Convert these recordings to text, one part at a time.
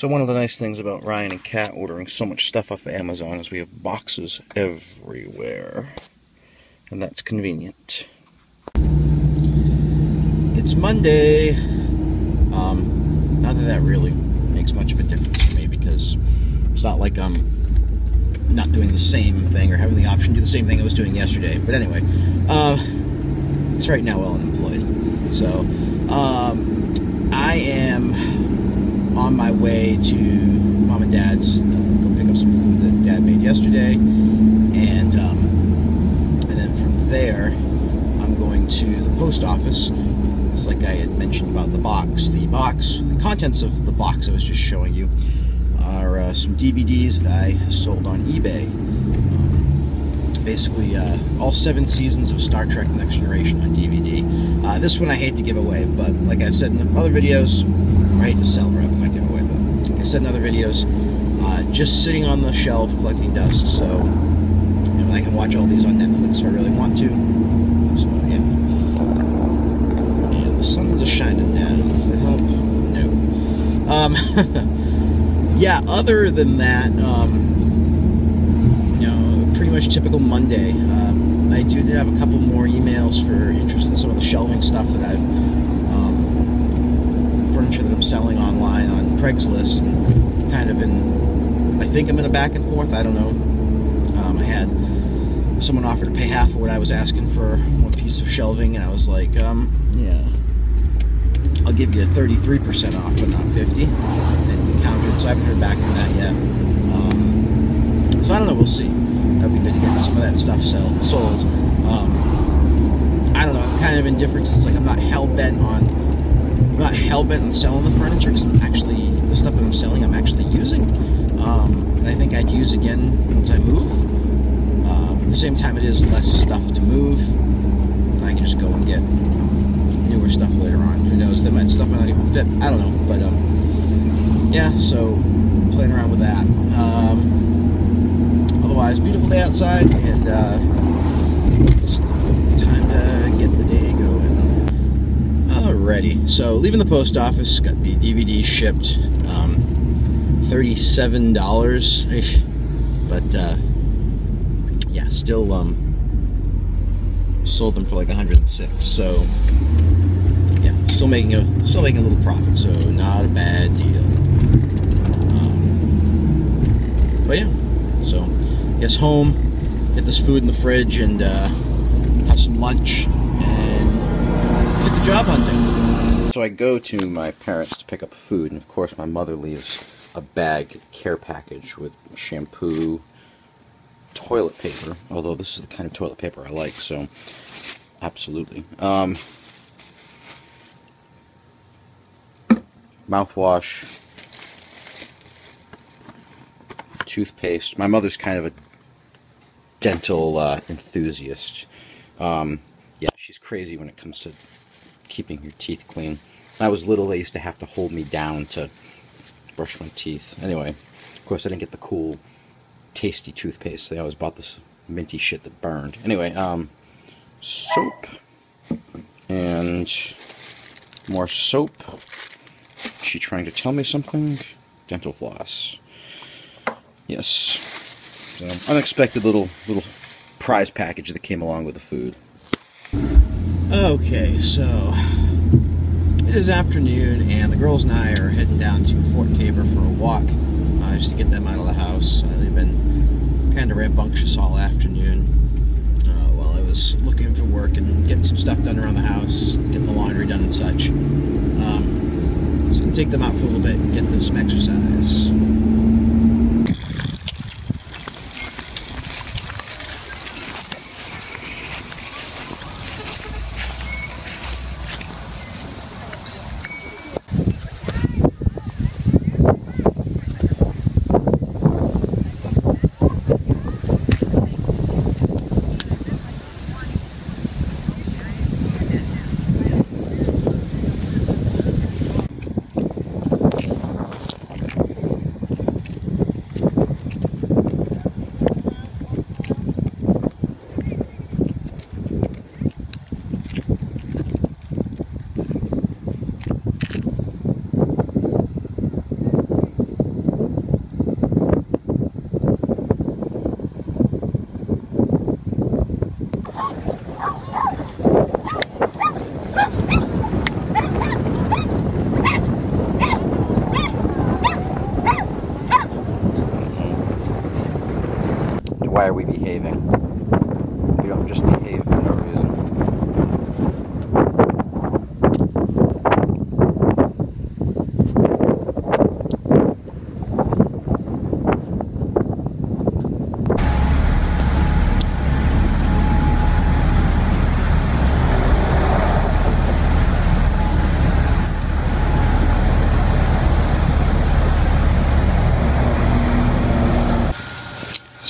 So one of the nice things about Ryan and Kat ordering so much stuff off of Amazon is we have boxes everywhere. And that's convenient. It's Monday. Um, not that that really makes much of a difference to me because it's not like I'm not doing the same thing or having the option to do the same thing I was doing yesterday. But anyway, uh, it's right now well unemployed. So, um, I am on my way to mom and dad's. Uh, go pick up some food that dad made yesterday, and um, and then from there, I'm going to the post office. It's like I had mentioned about the box. The box, the contents of the box I was just showing you are uh, some DVDs that I sold on eBay. Um, basically, uh, all seven seasons of Star Trek: The Next Generation on DVD. Uh, this one I hate to give away, but like I've said in other videos, I hate to sell rather than not give away, but I said in other videos, uh, just sitting on the shelf collecting dust. So you know, I can watch all these on Netflix if I really want to. So yeah. And the sun's a shining now. Does it help? No. Um, yeah, other than that, um, you know, pretty much typical Monday. Um, I do have a couple more emails for interest in some of the shelving stuff that I've, furniture that I'm selling online on Craigslist, and kind of in, I think I'm in a back and forth. I don't know. Um, I had someone offer to pay half of what I was asking for one piece of shelving, and I was like, um, yeah. I'll give you a 33% off, but not 50. And countered, so I haven't heard back from that yet. Um, so I don't know, we'll see. That'd be good to get some of that stuff sell, sold. Um, I don't know, I'm kind of indifferent since like I'm not hell bent on not hell bent on selling the furniture because I'm actually the stuff that I'm selling I'm actually using. Um, and I think I'd use again once I move. Uh, at the same time, it is less stuff to move. And I can just go and get newer stuff later on. Who knows? That might stuff might not even fit. I don't know, but um, yeah. So playing around with that. Um, otherwise, beautiful day outside, and uh, So leaving the post office, got the DVD shipped. Um, Thirty-seven dollars, but uh, yeah, still um, sold them for like 106. So yeah, still making a still making a little profit, so not a bad deal. Um, but yeah, so yes, home, get this food in the fridge, and uh, have some lunch, and get the job hunting. So I go to my parents to pick up food, and of course my mother leaves a bag care package with shampoo, toilet paper, although this is the kind of toilet paper I like, so absolutely. Um, mouthwash, toothpaste. My mother's kind of a dental uh, enthusiast. Um, yeah, she's crazy when it comes to keeping your teeth clean. When I was little, they used to have to hold me down to brush my teeth. Anyway, of course, I didn't get the cool, tasty toothpaste. They always bought this minty shit that burned. Anyway, um, soap and more soap. Is she trying to tell me something? Dental floss. Yes. So, unexpected little little prize package that came along with the food. Okay, so it is afternoon, and the girls and I are heading down to Fort Taber for a walk, uh, just to get them out of the house. Uh, they've been kind of rambunctious all afternoon uh, while I was looking for work and getting some stuff done around the house, getting the laundry done and such. Um, so take them out for a little bit and get them some exercise. Are we behaving? We don't just behave for no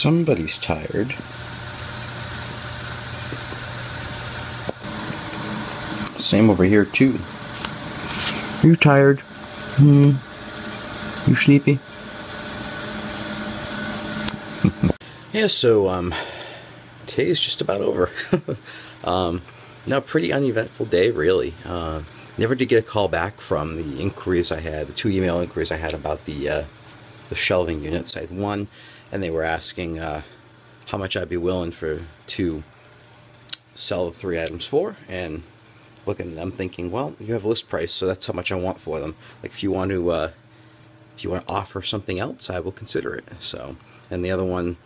Somebody's tired. Same over here too. You tired? Hmm. You sleepy? yeah, so um today is just about over. um now pretty uneventful day really. Uh never did get a call back from the inquiries I had, the two email inquiries I had about the uh the shelving units. I had one and they were asking uh, how much I'd be willing for to sell the three items for, and looking at them thinking, well, you have a list price, so that's how much I want for them. Like if you want to, uh, if you want to offer something else, I will consider it. So, and the other one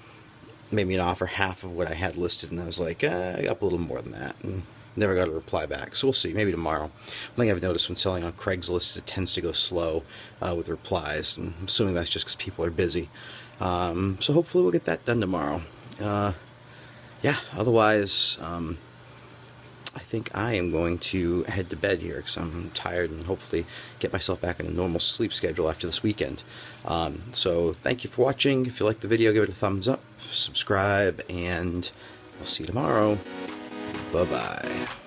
made me an offer half of what I had listed, and I was like, eh, up a little more than that, and never got a reply back. So we'll see, maybe tomorrow. One thing I've noticed when selling on Craigslist, it tends to go slow uh, with replies, I'm assuming that's just because people are busy. Um, so hopefully we'll get that done tomorrow. Uh, yeah, otherwise, um, I think I am going to head to bed here because I'm tired and hopefully get myself back in a normal sleep schedule after this weekend. Um, so thank you for watching. If you like the video, give it a thumbs up, subscribe, and I'll see you tomorrow. Bye-bye.